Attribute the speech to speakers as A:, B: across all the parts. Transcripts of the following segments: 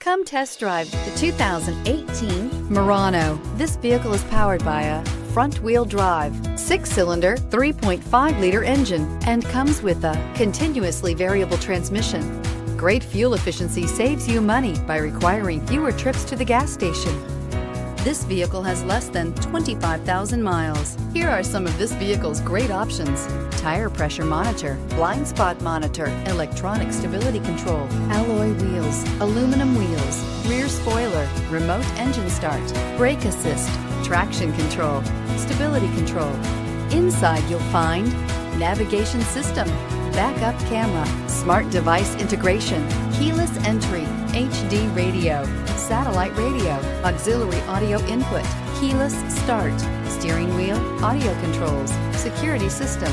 A: Come test drive the 2018 Murano. This vehicle is powered by a front-wheel drive, six-cylinder, 3.5-liter engine, and comes with a continuously variable transmission. Great fuel efficiency saves you money by requiring fewer trips to the gas station. This vehicle has less than 25,000 miles. Here are some of this vehicle's great options. Tire pressure monitor, blind spot monitor, electronic stability control, alloy wheels, aluminum wheels, rear spoiler, remote engine start, brake assist, traction control, stability control. Inside you'll find navigation system, backup camera, smart device integration, keyless entry, HD radio, satellite radio, auxiliary audio input, keyless start, steering wheel, audio controls, security system.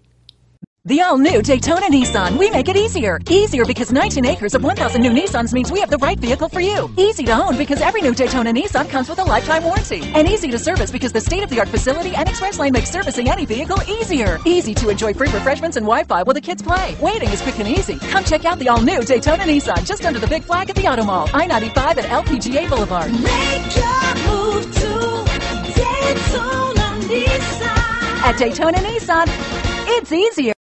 B: The all-new Daytona Nissan. We make it easier. Easier because 19 acres of 1,000 new Nissans means we have the right vehicle for you. Easy to own because every new Daytona Nissan comes with a lifetime warranty. And easy to service because the state-of-the-art facility and express lane makes servicing any vehicle easier. Easy to enjoy free refreshments and Wi-Fi while the kids play. Waiting is quick and easy. Come check out the all-new Daytona Nissan just under the big flag at the Auto Mall. I-95 at LPGA Boulevard.
C: Make your move to Daytona Nissan.
B: At Daytona Nissan, it's easier.